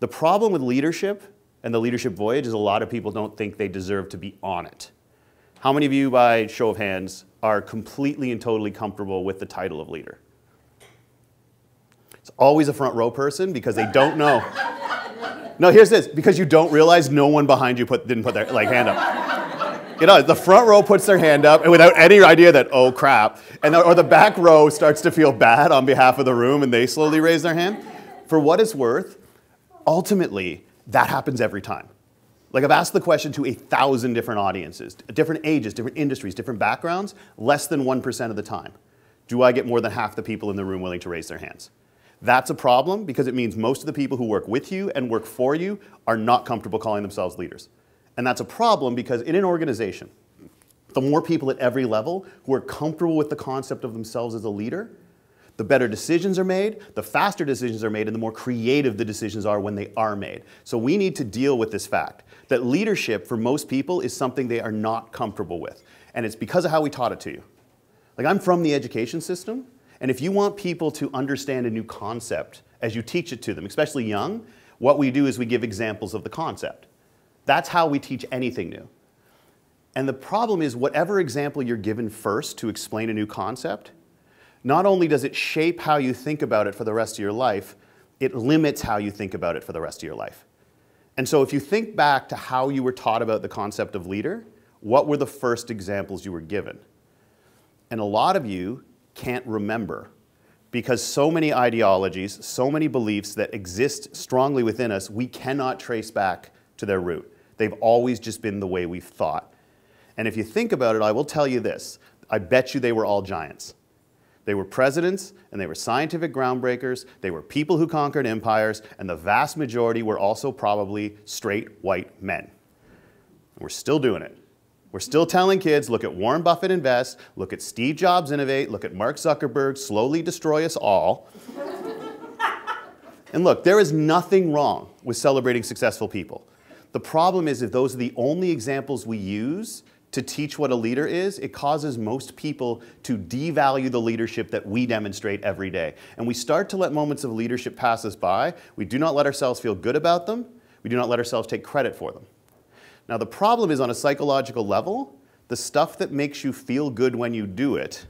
The problem with leadership and the leadership voyage is a lot of people don't think they deserve to be on it. How many of you, by show of hands, are completely and totally comfortable with the title of leader? It's always a front row person because they don't know. No, here's this because you don't realize no one behind you put, didn't put their like, hand up. You know, the front row puts their hand up and without any idea that, oh crap, and the, or the back row starts to feel bad on behalf of the room and they slowly raise their hand. For what it's worth, ultimately, that happens every time. Like I've asked the question to a thousand different audiences, different ages, different industries, different backgrounds, less than 1% of the time. Do I get more than half the people in the room willing to raise their hands? That's a problem because it means most of the people who work with you and work for you are not comfortable calling themselves leaders. And that's a problem because in an organization, the more people at every level who are comfortable with the concept of themselves as a leader, the better decisions are made, the faster decisions are made, and the more creative the decisions are when they are made. So we need to deal with this fact that leadership for most people is something they are not comfortable with. And it's because of how we taught it to you. Like I'm from the education system, and if you want people to understand a new concept as you teach it to them, especially young, what we do is we give examples of the concept. That's how we teach anything new. And the problem is whatever example you're given first to explain a new concept, not only does it shape how you think about it for the rest of your life, it limits how you think about it for the rest of your life. And so if you think back to how you were taught about the concept of leader, what were the first examples you were given? And a lot of you can't remember because so many ideologies, so many beliefs that exist strongly within us, we cannot trace back to their root. They've always just been the way we've thought. And if you think about it, I will tell you this I bet you they were all giants. They were presidents and they were scientific groundbreakers. They were people who conquered empires, and the vast majority were also probably straight white men. We're still doing it. We're still telling kids look at Warren Buffett invest, look at Steve Jobs innovate, look at Mark Zuckerberg slowly destroy us all. and look, there is nothing wrong with celebrating successful people. The problem is if those are the only examples we use to teach what a leader is, it causes most people to devalue the leadership that we demonstrate every day. And we start to let moments of leadership pass us by. We do not let ourselves feel good about them. We do not let ourselves take credit for them. Now, the problem is on a psychological level, the stuff that makes you feel good when you do it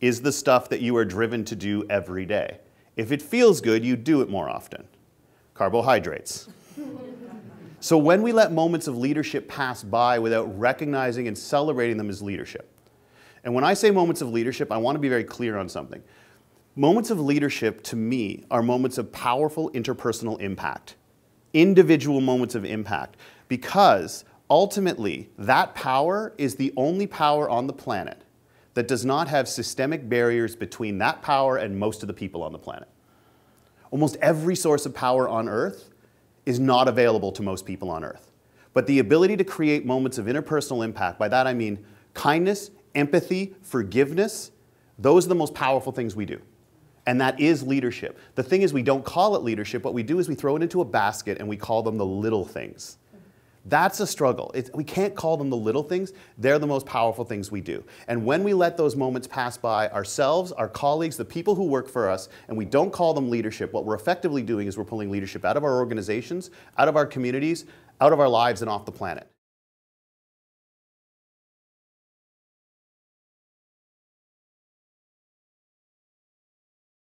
is the stuff that you are driven to do every day. If it feels good, you do it more often. Carbohydrates. So when we let moments of leadership pass by without recognizing and celebrating them as leadership, and when I say moments of leadership, I want to be very clear on something. Moments of leadership to me are moments of powerful interpersonal impact, individual moments of impact, because ultimately that power is the only power on the planet that does not have systemic barriers between that power and most of the people on the planet. Almost every source of power on earth is not available to most people on earth. But the ability to create moments of interpersonal impact, by that I mean kindness, empathy, forgiveness, those are the most powerful things we do. And that is leadership. The thing is, we don't call it leadership. What we do is we throw it into a basket and we call them the little things. That's a struggle. We can't call them the little things. They're the most powerful things we do. And when we let those moments pass by ourselves, our colleagues, the people who work for us, and we don't call them leadership, what we're effectively doing is we're pulling leadership out of our organizations, out of our communities, out of our lives, and off the planet.